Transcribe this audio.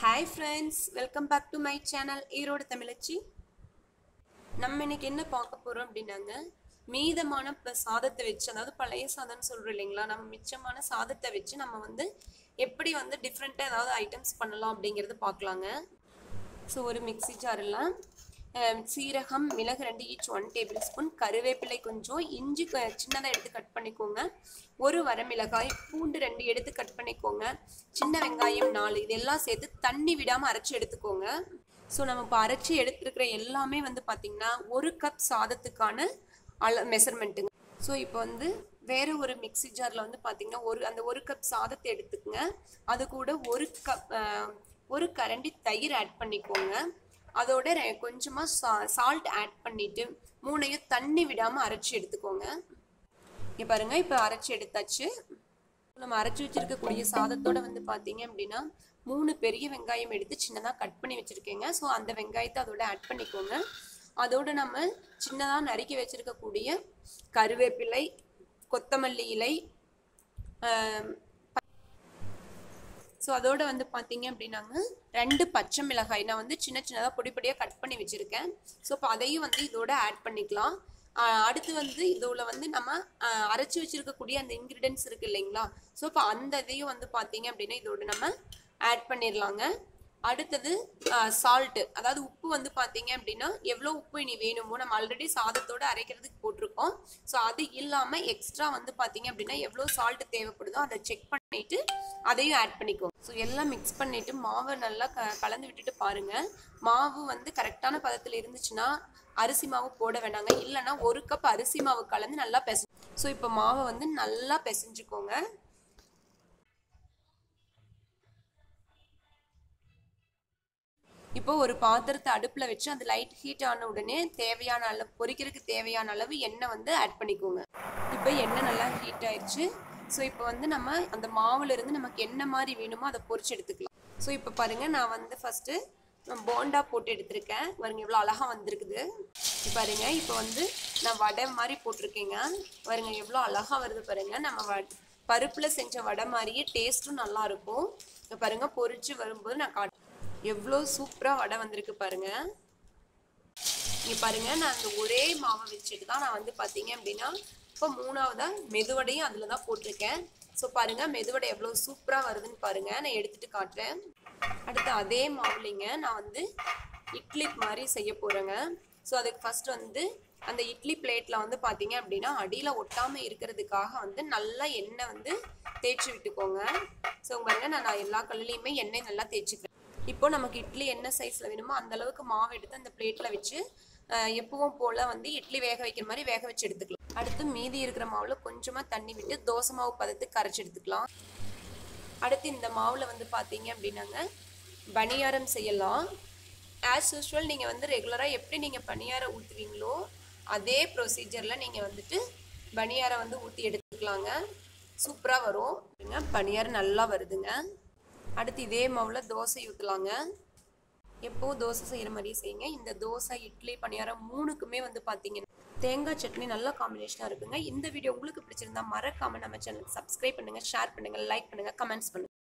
Hi friends welcome back to my channel Erode தமிழச்சி நம்ம இன்னைக்கு என்ன பார்க்க போகிறோம் அப்படின்னாங்க மீதமான இப்போ சாதத்தை வச்சு அதாவது பழைய சாதம்னு சொல்கிறோம் இல்லைங்களா நம்ம மிச்சமான சாதத்தை வச்சு நம்ம வந்து எப்படி வந்து டிஃப்ரெண்ட்டாக ஏதாவது ஐட்டம்ஸ் பண்ணலாம் அப்படிங்கிறது பார்க்கலாங்க. ஸோ ஒரு மிக்ஸி ஜாரில் சீரகம் மிளகு ரெண்டு ஈச் ஒன் டேபிள் ஸ்பூன் கருவேப்பிலை கொஞ்சம் இஞ்சி சின்னதாக எடுத்து கட் பண்ணிக்கோங்க. ஒரு வரமிளகாய் பூண்டு ரெண்டு எடுத்து கட் பண்ணிக்கோங்க. சின்ன வெங்காயம் நாலு இதெல்லாம் சேர்த்து தண்ணி விடாமல் அரைச்சி எடுத்துக்கோங்க. ஸோ நம்ம இப்போ அரைச்சி எடுத்துருக்கிற எல்லாமே வந்து பார்த்திங்கன்னா ஒரு கப் சாதத்துக்கான அள மெஷர்மெண்ட்டுங்க ஸோ இப்போ வந்து வேறு ஒரு மிக்ஸி ஜாரில் வந்து பார்த்திங்கன்னா ஒரு அந்த ஒரு கப் சாதத்தை எடுத்துக்கோங்க. அது கூட ஒரு கப் ஒரு கரண்டி தயிர் ஆட் பண்ணிக்கோங்க. அதோட ரெ- சா சால்ட் ஆட் பண்ணிவிட்டு மூணையும் தண்ணி விடாமல் அரைச்சி எடுத்துக்கோங்க. இங்கே பாருங்க இப்போ அரைச்சி எடுத்தாச்சு. நம்ம அரைச்சி வச்சிருக்கக்கூடிய சாதத்தோட வந்து பார்த்தீங்க அப்படின்னா மூணு பெரிய வெங்காயம் எடுத்து சின்னதாக கட் பண்ணி வச்சுருக்கேங்க. ஸோ அந்த வெங்காயத்தை அதோட ஆட் பண்ணிக்கோங்க. அதோடு நம்ம சின்னதாக நறுக்கி வச்சிருக்கக்கூடிய கருவேப்பிலை கொத்தமல்லி இலை ஸோ அதோட வந்து பார்த்தீங்க அப்படின்னாங்க ரெண்டு பச்சை மிளகாய். நான் வந்து சின்ன சின்னதாக பொடி பொடியாக கட் பண்ணி வச்சுருக்கேன். ஸோ இப்போ அதையும் வந்து இதோட ஆட் பண்ணிக்கலாம். அடுத்து வந்து இதோட வந்து நம்ம அரைச்சி வச்சிருக்கக்கூடிய அந்த இன்க்ரீடியன்ஸ் இருக்குது இல்லைங்களா? ஸோ இப்போ அந்த இதையும் வந்து பார்த்தீங்க அப்படின்னா இதோட நம்ம ஆட் பண்ணிடலாங்க அடுத்தது சால்ட்டு அதாவது உப்பு வந்து பார்த்தீங்க அப்படின்னா எவ்வளோ உப்பு இனி வேணுமோ நம்ம ஆல்ரெடி சாதத்தோட அரைக்கிறதுக்கு போட்டிருக்கோம். ஸோ அது இல்லாமல் எக்ஸ்ட்ரா வந்து பார்த்தீங்க அப்படின்னா எவ்வளோ சால்ட் தேவைப்படுதோ அதை செக் பண்ணிவிட்டு அதையும் ஆட் பண்ணிக்கோங்க ஸோ எல்லாம் மிக்ஸ் பண்ணிவிட்டு மாவை நல்லா க கலந்து விட்டுட்டு பாருங்கள் மாவு வந்து கரெக்டான பதத்தில் இருந்துச்சுன்னா அரிசி மாவு போட வேணாங்க. இல்லைன்னா ஒரு கப் அரிசி மாவு கலந்து நல்லா பெச ஸோ இப்போ மாவை வந்து நல்லா பெசைஞ்சுக்கோங்க. இப்போ ஒரு பாத்திரத்தை அடுப்பில் வச்சு அது லைட் ஹீட் ஆன உடனே தேவையான அளவு பொரிக்கிறதுக்கு தேவையான அளவு எண்ணெய் வந்து ஆட் பண்ணிக்கோங்க. இப்போ எண்ணெய் நல்லா ஹீட் ஆயிடுச்சு. ஸோ இப்போ வந்து நம்ம அந்த மாவுலேருந்து நமக்கு என்ன மாதிரி வேணுமோ அதை பொரிச்சு எடுத்துக்கலாம். ஸோ இப்போ பாருங்கள் நான் வந்து ஃபஸ்ட்டு போண்டா போட்டு எடுத்திருக்கேன். பாருங்க எவ்வளோ அழகாக வந்திருக்குது. பாருங்க இப்போ வந்து நான் வடை மாதிரி போட்டிருக்கேங்க. பாருங்க எவ்வளோ அழகாக வருது பாருங்க. நம்ம வ பருப்பில் செஞ்ச வடை மாதிரியே டேஸ்ட்டும் நல்லாயிருக்கும் இப்போ பாருங்கள் பொரிச்சு வரும்போது நான் காட்டு எவ்வளோ சூப்பராக வடை வந்திருக்கு பாருங்க. இங்கே பாருங்கள் நான் அந்த ஒரே மாவை வச்சுட்டு தான் நான் வந்து பார்த்தீங்க அப்படின்னா இப்போ மூணாவதாக மெதுவடையும் அதில் தான் போட்டிருக்கேன். ஸோ பாருங்கள் மெதுவடை எவ்வளோ சூப்பராக வருதுன்னு பாருங்கள் நான் எடுத்துட்டு காட்டுறேன். அடுத்து அதே மாவுலிங்க நான் வந்து இட்லி மாதிரி செய்ய போகிறேங்க ஸோ அதுக்கு ஃபர்ஸ்ட் வந்து அந்த இட்லி பிளேட்டில் வந்து பார்த்தீங்க அப்படின்னா அடியில் ஒட்டாமல் இருக்கிறதுக்காக வந்து நல்லா எண்ணெய் வந்து தேய்ச்சி விட்டுக்கோங்க. ஸோ பாருங்கள் நான் எல்லா கல்லுலையுமே எண்ணெய் நல்லா தேய்ச்சிக்கிறேன். இப்போ நமக்கு இட்லி என்ன சைஸில் வேணுமோ அந்த அளவுக்கு மாவு எடுத்து அந்த பிளேட்டில் வச்சு எப்பவும் போல் வந்து இட்லி வேக வைக்கிற மாதிரி வேக வச்சு எடுத்துக்கலாம். அடுத்து மீதி இருக்கிற மாவில் கொஞ்சமாக தண்ணி விட்டு தோசை மாவு பதத்துக்கு கரைச்சி எடுத்துக்கலாம். அடுத்து இந்த மாவில் வந்து பார்த்தீங்க அப்படின்னாங்க பணியாரம் செய்யலாம். ஆஸ் யூஸ்வல் நீங்கள் வந்து ரெகுலராக எப்படி நீங்கள் பணியாரம் ஊற்றுவீங்களோ அதே ப்ரொசீஜரில் நீங்கள் வந்துட்டு பணியாரம் வந்து ஊற்றி எடுத்துக்கலாங்க. சூப்பராக வரும். பணியாரம் நல்லா வருதுங்க. அடுத்து இதே மாவில் தோசை ஊற்றலாங்க எப்போது தோசை செய்கிற மாதிரியே செய்யுங்க. இந்த தோசை இட்லி பணியாரம் மூணுக்குமே வந்து பார்த்தீங்கன்னா தேங்காய் சட்னி நல்ல காம்பினேஷனாக இருக்குங்க. இந்த வீடியோ உங்களுக்கு பிடிச்சிருந்தா மறக்காமல் நம்ம சேனலுக்கு சப்ஸ்கிரைப் பண்ணுங்கள் ஷேர் பண்ணுங்கள் லைக் பண்ணுங்கள் கமெண்ட்ஸ் பண்ணுங்கள்